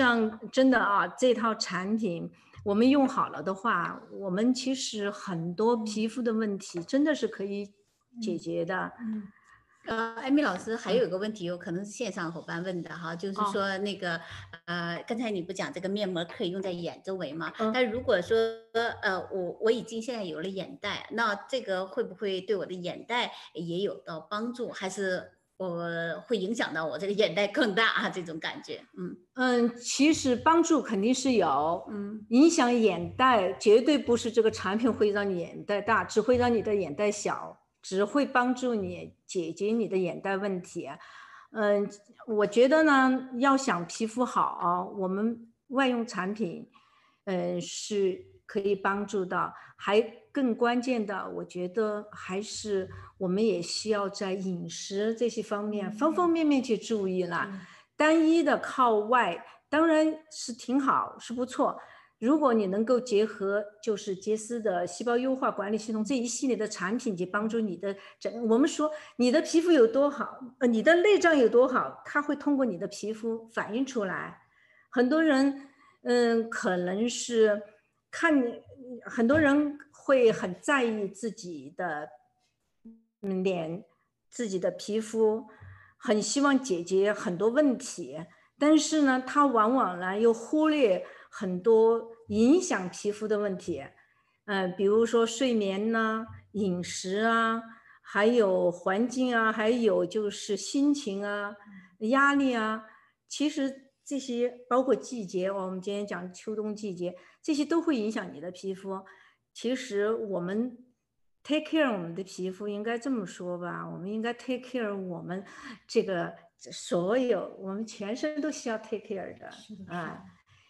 上真的啊，这套产品我们用好了的话，我们其实很多皮肤的问题真的是可以解决的。嗯。呃，艾米老师还有一个问题，有可能是线上伙伴问的哈，就是说那个呃，刚才你不讲这个面膜可以用在眼周围吗？但如果说呃，我我已经现在有了眼袋，那这个会不会对我的眼袋也有到帮助？还是我会影响到我这个眼袋更大啊？这种感觉，嗯嗯，其实帮助肯定是有，嗯，影响眼袋绝对不是这个产品会让你眼袋大，只会让你的眼袋小。只会帮助你解决你的眼袋问题，嗯，我觉得呢，要想皮肤好，我们外用产品，嗯，是可以帮助到。还更关键的，我觉得还是我们也需要在饮食这些方面方方面面去注意了。单一的靠外当然是挺好，是不错。如果你能够结合就是杰斯的细胞优化管理系统这一系列的产品，去帮助你的整，我们说你的皮肤有多好，呃，你的内脏有多好，它会通过你的皮肤反映出来。很多人，嗯，可能是看你，很多人会很在意自己的脸、自己的皮肤，很希望解决很多问题，但是呢，他往往呢又忽略。很多影响皮肤的问题，嗯，比如说睡眠呐、饮食啊，还有环境啊，还有就是心情啊、压力啊，其实这些包括季节，我们今天讲秋冬季节，这些都会影响你的皮肤。其实我们 take care 我们的皮肤，应该这么说吧，我们应该 take care 我们这个所有，我们全身都需要 take care 的啊。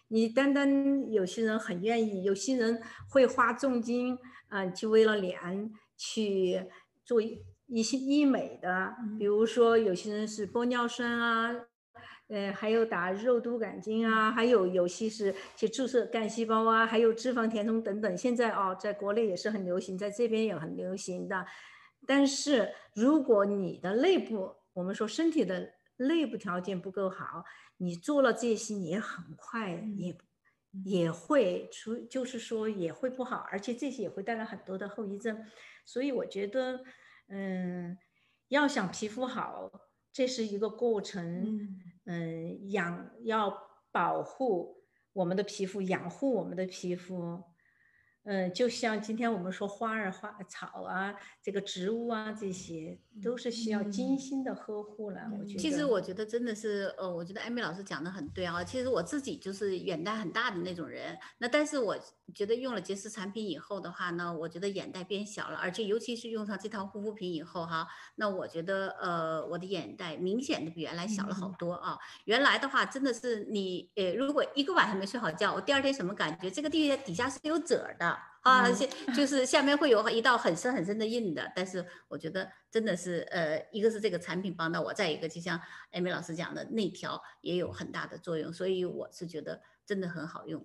你单单有些人很愿意，有些人会花重金，嗯，就为了脸去做一些医美的，比如说有些人是玻尿酸啊，呃，还有打肉毒杆菌啊，还有有些是去注射干细胞啊，还有脂肪填充等等。现在哦，在国内也是很流行，在这边也很流行的。但是如果你的内部，我们说身体的内部条件不够好。你做了这些，也很快也也会出，就是说也会不好，而且这些也会带来很多的后遗症。所以我觉得，嗯，要想皮肤好，这是一个过程。嗯，嗯养要保护我们的皮肤，养护我们的皮肤。嗯，就像今天我们说花儿、花草啊，这个植物啊，这些都是需要精心的呵护了。我觉得，其实我觉得真的是，呃，我觉得艾米老师讲的很对啊。其实我自己就是眼袋很大的那种人，那但是我觉得用了洁丝产品以后的话呢，我觉得眼袋变小了，而且尤其是用上这套护肤品以后哈，那我觉得呃，我的眼袋明显的比原来小了好多啊。原来的话真的是你，呃，如果一个晚上没睡好觉，我第二天什么感觉？这个地底下是有褶的。啊，下就是下面会有一道很深很深的印的，但是我觉得真的是，呃，一个是这个产品帮到我，再一个就像艾米老师讲的，内调也有很大的作用，所以我是觉得真的很好用。